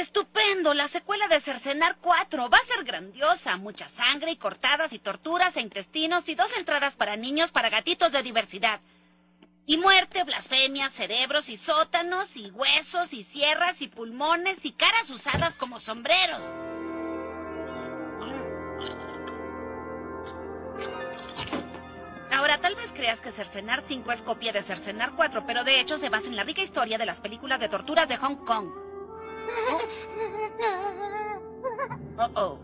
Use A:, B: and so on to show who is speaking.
A: Estupendo, la secuela de Cercenar 4 va a ser grandiosa. Mucha sangre y cortadas y torturas e intestinos y dos entradas para niños para gatitos de diversidad. Y muerte, blasfemia, cerebros y sótanos y huesos y sierras y pulmones y caras usadas como sombreros. Ahora, tal vez creas que Cercenar 5 es copia de Cercenar 4, pero de hecho se basa en la rica historia de las películas de torturas de Hong Kong. Uh-oh.